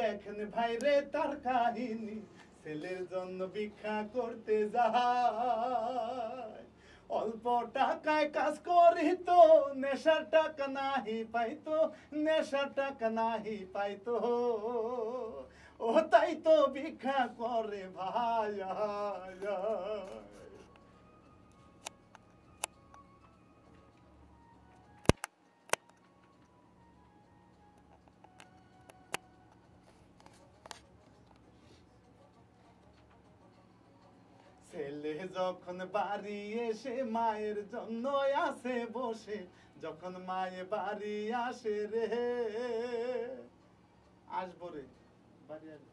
দেখেন ভাইরে তার কাহিনী, ছেলের জন্য ভিক্ষা করতে যায়। অল্প টাকায় কাজ করি তো নেশার টাকা নাহি পাইতো, নেশার টাকা নাহি পাইতো। ও তাই তো ভিক্ষা করে ভাই যখন বাড়ি এসে মায়ের জন্য আসে বসে, যখন মায়ে বাড়ি আসে রে। আসব রে, বাড়ি আসব।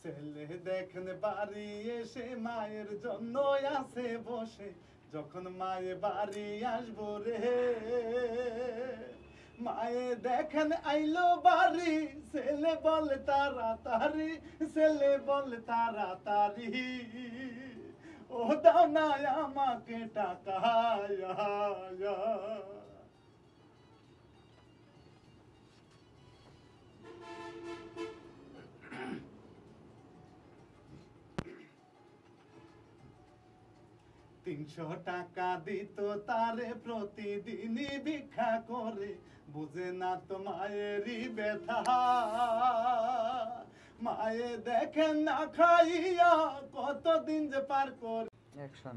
ছেলে দেখেন বাড়ি এসে মায়ের জন্য আসে বসে, যখন মায়ে বাড়ি আসব রে। মায়ে দেখেন আইলো বাড়ি, ছেলে বলে তাড়াতাড়ি ছেলে বলে তাড়াতাড়ি ও দাও না আমাকে টাকা তিনশো টাকা দিত তারে প্রতিদিনই ভিক্ষা করে। বুঝে না তো মায়েরই ব্যথা। মায়ে দেখেন না খাইয়া কতদিন যে পার করে অ্যাকশন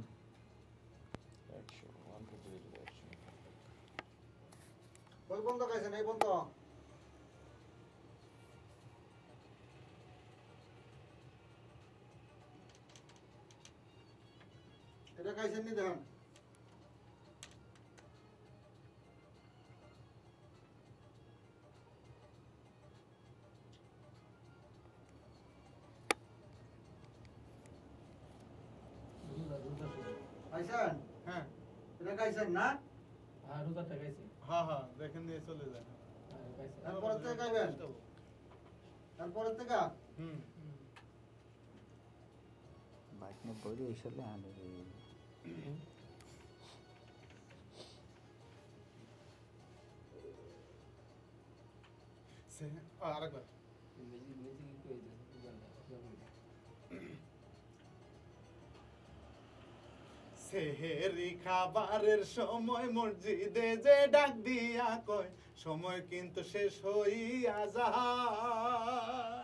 ওই বন্ধ খাইছেন এই বন্ধ। এটা খাইছেন নি দেখেন। খাইছেন? হ্যাঁ। এটা খাইছেন না? হ্যাঁ হ্যাঁ দেখেন দিয়ে চলে যায়। তারপরে থেকে খাইবেন? তারপরে থেকে? হুম। বাইক নিয়ে বইলে এসলে আনে রে সে আরেকবার। সেহেরি খাবারের সময় মসজিদে যে ডাক দিয়া কয় সময় কিন্তু শেষ হইয়া যায়।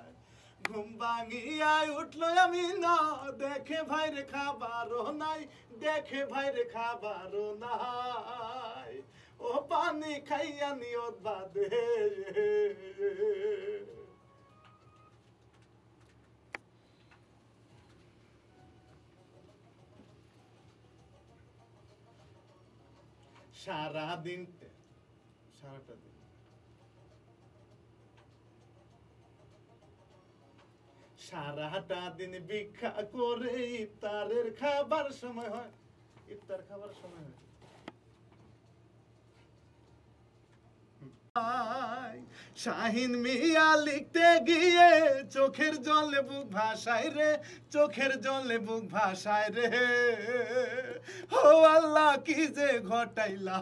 ঘুম ভাঙিয়া উঠল আমি। না, দেখে ভাইরে খাবারও নাই, দেখে ভাইরে খাবারও নাই। ও পানি খাইয়া নিয়ত বাদে সারা দিন সারাটা সারাটা দিন ভিক্ষা করে ইফতারের খাবার সময় হয়। ইফতার খাবার সময় হয়। শাহিন মিয়া লিখতে গিয়ে চোখের জলে বুক ভাসায় রে, চোখের জলে বুক ভাসায় রে। ও আল্লাহ, কি যে ঘটাইলা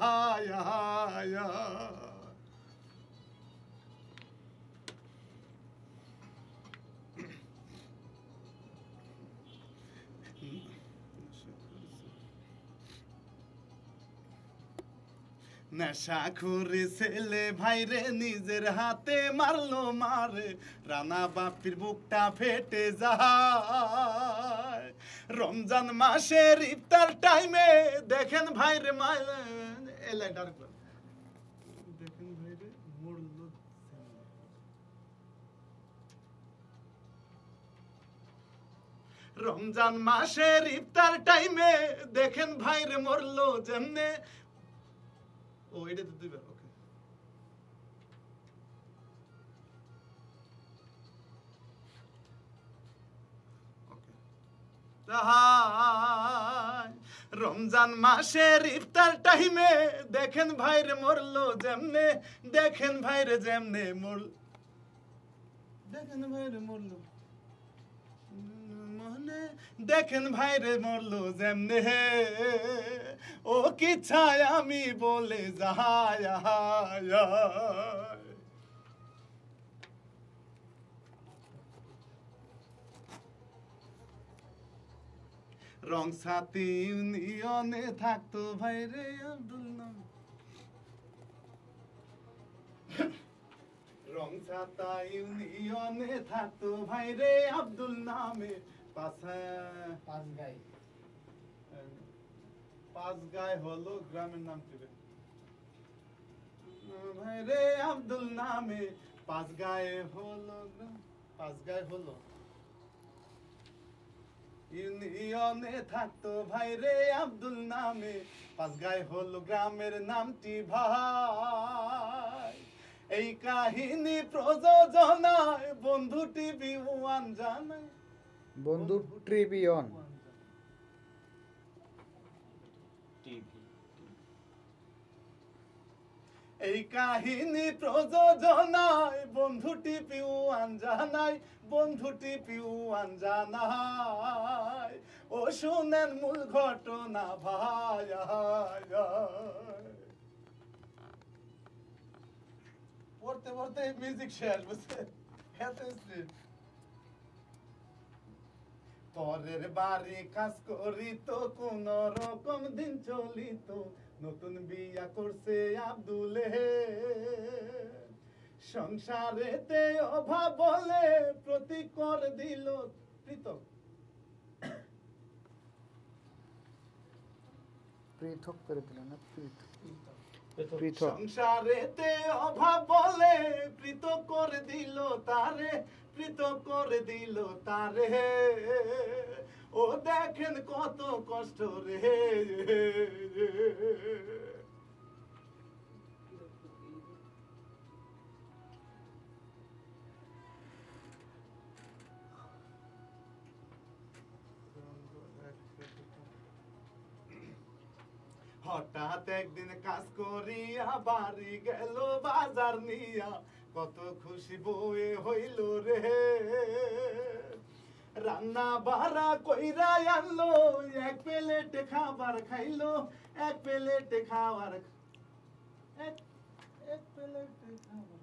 নেশা করে ছেলে ভাইরে নিজের হাতে মারলো মারে। রানা বাপির বুকটা ফেটে যায়। রমজান মাসের ইফতার টাইমে দেখেন ভাইরে মাইলে মরলো। রমজান মাসের ইফতার টাইমে দেখেন ভাইরে মরলো যেমনে ও এটা তো দুইবার ওকে রমজান মাসের ইফতার টাইমে দেখেন ভাইরে মরলো যেমনে, দেখেন ভাইরে যেমনে মরল দেখেন ভাইরে মরলো। দেখেন ভাইরে মরলো যেমনে। ও কি চায় আমি বলে যাই রং সাথী ইউনিয়নে থাকতো ভাইরে আব্দুল নাম। রং ছাতা ইউনিয়নে থাকতো ভাইরে আব্দুল নামে। হলো গ্রামের নাম রে? আব্দুল নামে। পাঁচ গায়ে হলো গ্রাম- হলো। ইউনিয়নে থাকতো ভাইরে আব্দুল নামে। পাঁচ গায়ে হলো গ্রামের নামটি ভাই। এই কাহিনী প্রযোজনায় বন্ধুটি ওয়ান জানায়। বন্ধু ট্রিবিয়ন। এই কাহিনী প্রযোজনায় বন্ধু টিপি ওয়ান জানাই, বন্ধু টিপি ওয়ান জানাই। ও শুনেন মূল ঘটনা ভাই পড়তে পড়তে মিউজিক শেষ বুঝছে এত। পরের বাড়ি কাজ করিত কোন রকম দিন চলিত। নতুন বিয়া করছে আব্দুলে সংসারেতে অভাব বলে প্রতি কর দিল পৃথক। পৃথক করে দিল না পৃথক। পৃথক। সংসারেতে অভাব বলে পৃথক করে দিল তারে। পৃথক করে দিল তারে। ও দেখেন কত কষ্ট রে। হঠাৎ একদিন কাজ করিয়া বাড়ি গেল, বাজার নিয়া কত খুশি বয়ে হইল রে। রান্না বাড়া কইরা আনলো, এক প্লেট খাবার খাইলো, এক প্লেট খাবার এক এক প্লেট খাবার।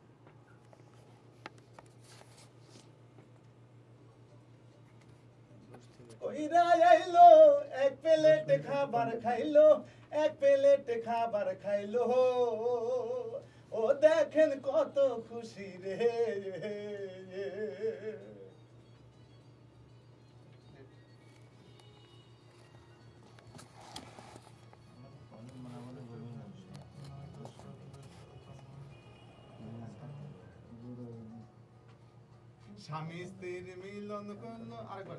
কইরা আইলো, এক খাবার খাইলো, এক প্লেট খাবার খাইলো। ও দেখেন কত খুশি রে। স্বামী স্ত্রীর মিলন করল। আরেকবার।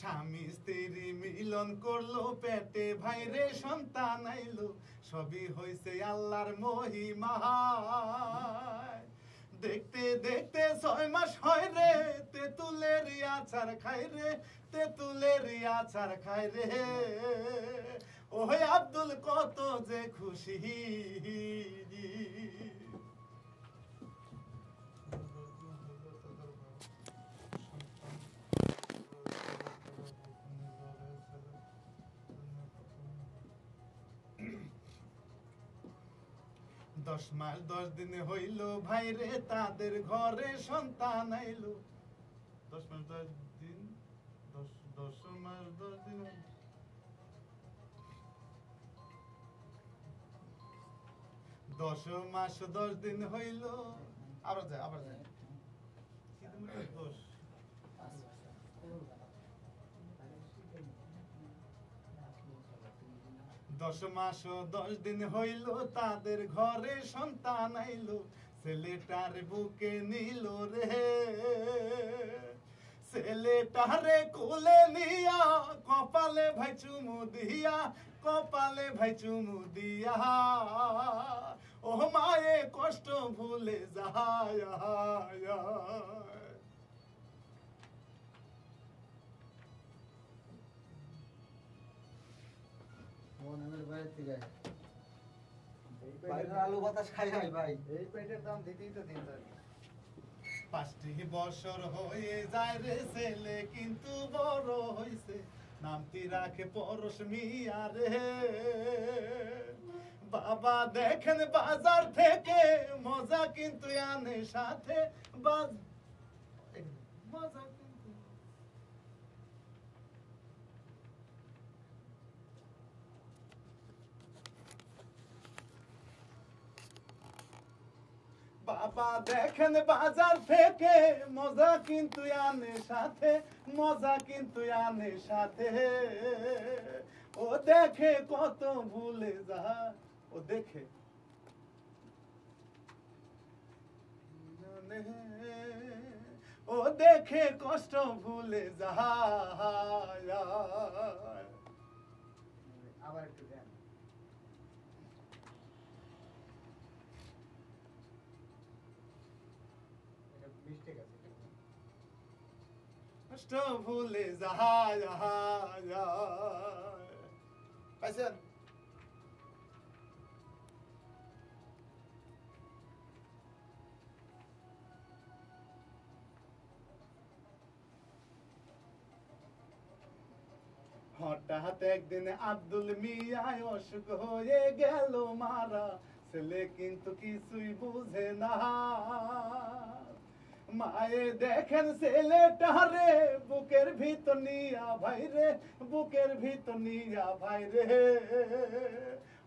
স্বামী স্ত্রী মিলন করল, পেটে ভাইরে সন্তান আইলো। সবই হইছে আল্লাহর মহিমা। দেখতে দেখতে ছয় মাস হয় রে, তেঁতুলের আচার খাই রে, তেঁতুলের আচার খাই রে। ওহে আব্দুল, কত যে খুশি। দশ মাস, দশ দিনে হইল ভাইরে তাদের ঘরে সন্তান আইলো দশ মাস, দশ দিন, দশ দশ মাস, দশ দিন। দশ মাস, দশ দিন হইল আবার যায় আবার যায়? দশ দশ মাস দশ দিন হইল তাদের ঘরে সন্তান আইল। ছেলেটার বুকে নিল রে। ছেলেটারে কোলে নিয়া কপালে ভাই চুমু দিয়া, কপালে ভাই চুমু দিয়া। ও মায়ে কষ্ট ভুলে যায়। বাইরে থেকে। বাইরের আলু বাতাস খাই ভাই। এই পেটের দাম দিতেই তো দিন পাঁচটি বছর হয়ে যায় রে ছেলে কিন্তু বড় হইছে। নামটি রাখে পরশ মিয়া রে। বাবা দেখেন বাজার থেকে মজা কিন্তু আনে সাথে। বাজ মজা কিন্তু বাবা, দেখেন বাজার থেকে মজা কিন্তু আনে সাথে, মজা কিন্তু আনে সাথে। ও দেখে কত ভুলে যা ও দেখে। ও দেখে কষ্ট ভুলে যায়। আবার একটু এটা মিস্টেক আছে কষ্ট ভুলে যায় পাইছেন? হঠাৎ একদিন আব্দুল মিয়ায় অসুখ হয়ে গেল মারা। ছেলে কিন্তু কিছুই বুঝে না। মায়ে দেখেন ছেলেটারে, বুকের ভিতর নিয়া ভাই রে, বুকের ভিতর নিয়া ভাই রে।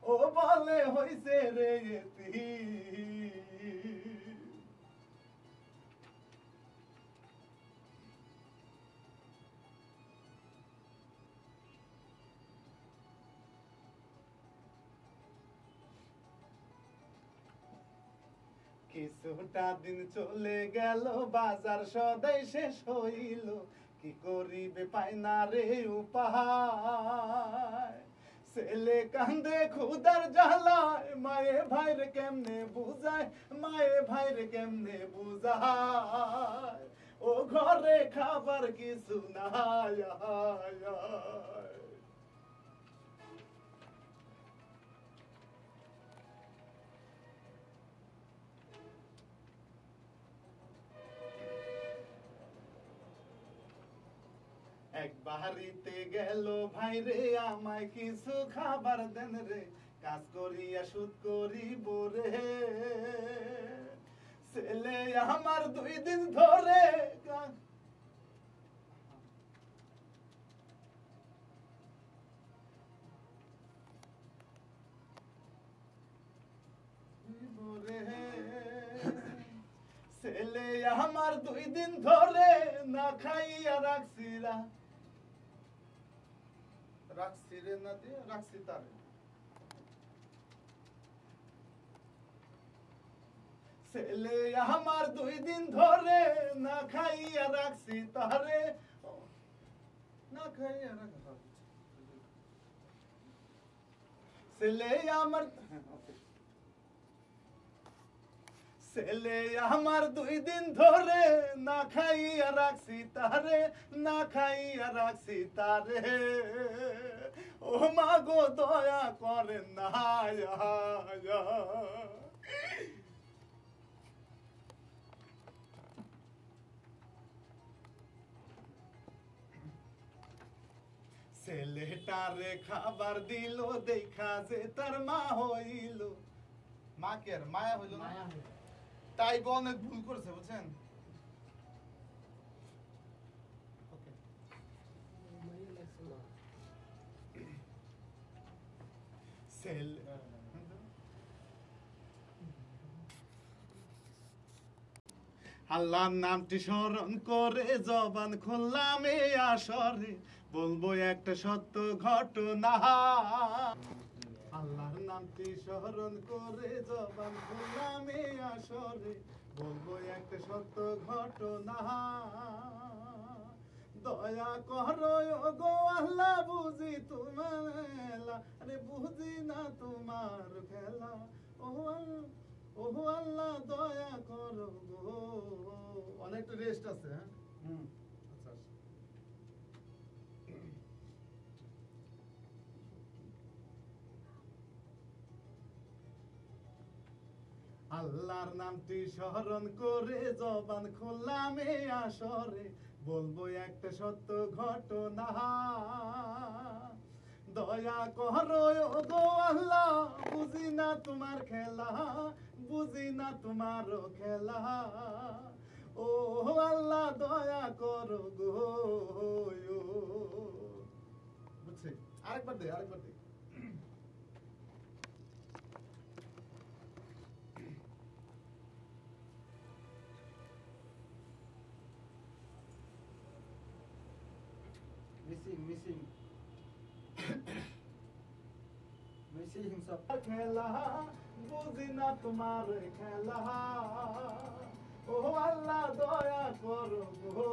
ও বলে হইছে রে এতি কিছুটা দিন চলে গেল, বাজার সদাই শেষ হইল। কি করিবে পাই না রে উপায়? ছেলে কান্দে খুদার জ্বালায় মায়ে ভাইরে কেমনে বুঝায়? মায়ে ভাইরে কেমনে বুঝায়? ও ঘরে খাবার কিছু নাই এক বাড়িতে গেল ভাই রে, আমায় কিছু খাবার দেন রে। কাজ করিয়া সুদ করিব রে। ছেলে আমার দুই দিন ধরে ছেলে আমার দুই দিন ধরে না খাইয়া রাখছিলা। রাখছি রে না দিয়ে রাখছি তারে ছেলে আমার দুই দিন ধরে না খাইয়া রাখছি তারে না খাইয়া রাখ ছেলে আমার ছেলে আমার দুই দিন ধরে না খাইয়া রাখছি তারে, না খাইয়া রাখছি তারে। ও মা গো, দয়া করে না ছেলেটারে খাবার দিল, দেখা যে তার মা হইল। মা কে আর মায়া হইল না? তাই অনেক ভুল করছে, বুঝছেন? ওকে আল্লাহর নামটি স্মরণ করে জবান খুললাম এ আসরে, বলব একটা সত্য ঘটনা। নামটি স্মরণ করে জবান এ আসরে বলব একটা সত্য ঘটনা। দয়া করো গো আল্লাহ বুঝি তোমার খেলা আরে বুঝি না তোমার খেলা। ও আল্লাহ ও আল্লাহ দয়া করো গো। অনেকটা রেস্ট আছে হ্যাঁ? হুম। আল্লাহর নামটি স্মরণ করে জবান খুললাম এই আসরে, বলব একটা সত্য ঘটনা। দয়া করো গো আল্লাহ, বুঝি না তোমার খেলা, বুঝি না তোমার খেলা। ও আল্লাহ, দয়া করো গো। বুঝছি? আরেকবার দে আরেকবার দে। মিসিং মিসিং মিসিং সব খেলা বুঝি না তোমার খেলা ও আল্লাহ দয়া করো গো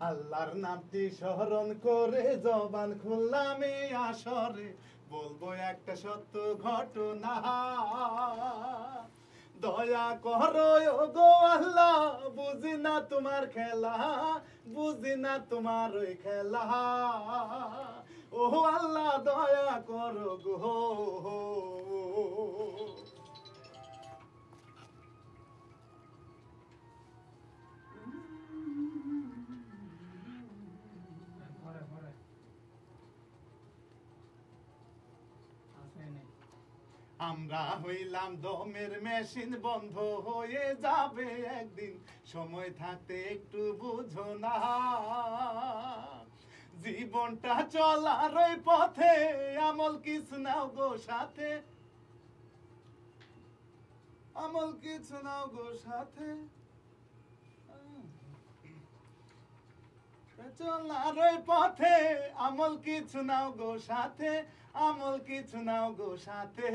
আল্লাহর নামটি স্মরণ করে জবান খুললাম আসরে। বলব একটা সত্য ঘটনা। দয়া করো গো আল্লাহ, বুঝি না তোমার খেলা, বুঝি না তোমার ওই খেলা। ও আল্লাহ, দয়া করো গো। আমরা হইলাম দমের মেশিন, বন্ধ হয়ে যাবে একদিন। সময় থাকতে একটু বুঝো না। জীবনটা চলার ওই পথে, আমল কিছু নাও গো সাথে। আমল কিছু নাও গো সাথে। চলার পথে আমল কিছু নাও গো সাথে আমল কিছু নাও গো সাথে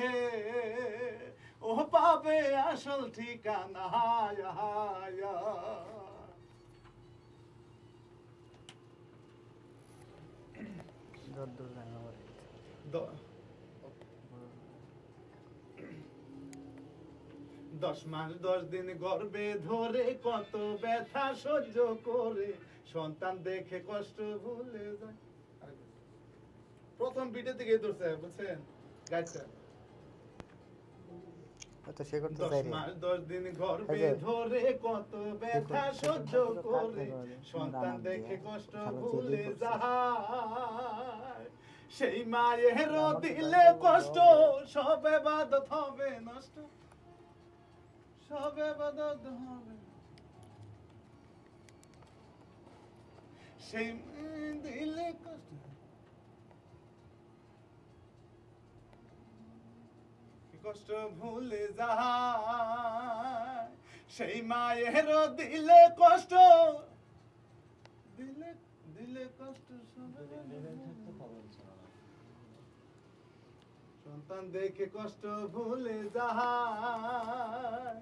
ও পাবে আসল ঠিকানা হায় হায়। জানি দশ মাস দশ দিন গর্বে ধরে কত ব্যথা সহ্য করে। সন্তান দেখে কষ্ট ভুলে যায়। প্রথম ভিডিও থেকে ধরছে বুঝছেন? গাইছে। তো সে করতে চাই রে মাস দিন গর্বে ধরে কত ব্যথা সহ্য করে। দেখুন, দেখুন, সন্তান দেখে কষ্ট ভুলে যায়। সেই মায়ের দিলে কষ্ট। সবে বাদত হবে নষ্ট। হবে সেই দিলে কষ্ট কষ্ট ভুলে যায়? সেই মায়েরও দিলে কষ্ট। দিলে দিলে কষ্ট সন্তান দেখে কষ্ট ভুলে যায়।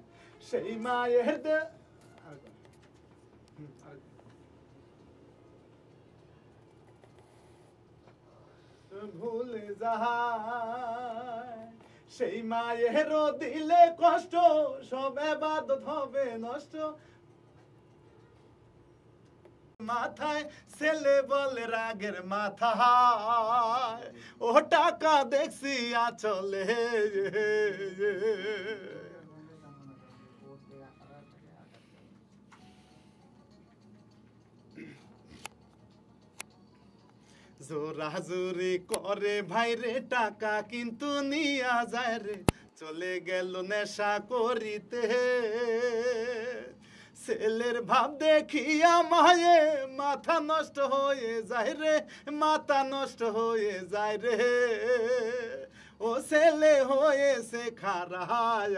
সেই মায়ের। ভুলে যায়। সেই মায়ের দিলে কষ্ট, সব এবাদত হবে নষ্ট। মাথায় ছেলে বলে রাগের মাথায়। টাকা দেখছি আচলে। জোরাজুরি করে ভাইরে, টাকা কিন্তু নিয়া যায় রে। চলে গেল নেশা করিতে। ছেলের ভাব দেখিয়া মায়ে মাথা নষ্ট হয়ে যায় রে, মাথা নষ্ট হয়ে যায় রে। ও ছেলে হয়েছে খারায়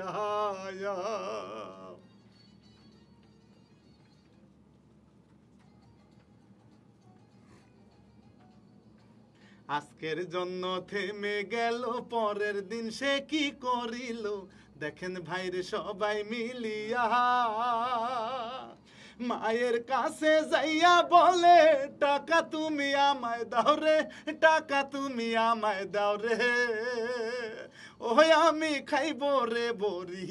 আজকের জন্য থেমে গেল, পরের দিন সে কি করিল? দেখেন ভাইরে সবাই মিলিয়া। মায়ের কাছে যাইয়া বলে, টাকা তুমি আমায় দাও রে, টাকা তুমি আমায় দাও রে। ও আমি খাইব রে বরি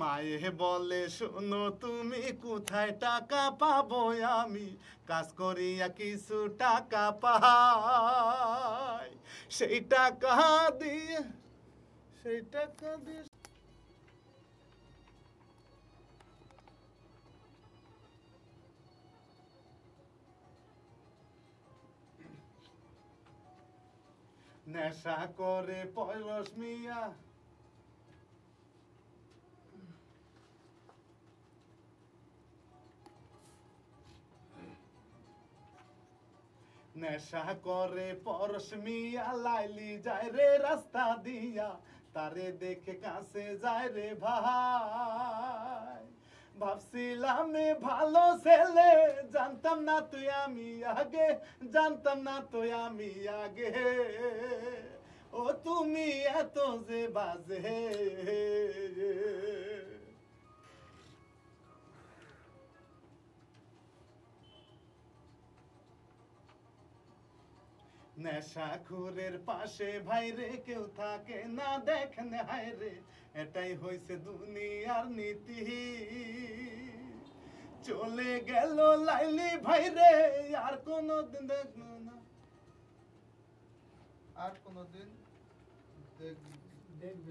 মায়ে বলে, শোনো তুমি কোথায় টাকা পাবো? আমি কাজ করিয়া কিছু টাকা পাই। সেই টাকা দিয়ে, সেই টাকা দিয়ে নেশা করে পয়স মিয়া নেশা করে, পরশ মিয়া লাইলি যায় রে, রাস্তা দিয়া। তারে দেখে কাছে যায় রে ভাই। ভাবছিলাম ভালো ছেলে, জানতাম না তুই আমি আগে, জানতাম না তুই আমি আগে। ও তুমি এত যে বাজে। নেশা খুরের পাশে ভাইরে কেউ থাকে না দেখেন হায় রে, এটাই হয়েছে দুনিয়ার নীতি। চলে গেল লাইলি ভাইরে আর কোনো দিন দেখব না। আর কোনোদিন দিন দেখবে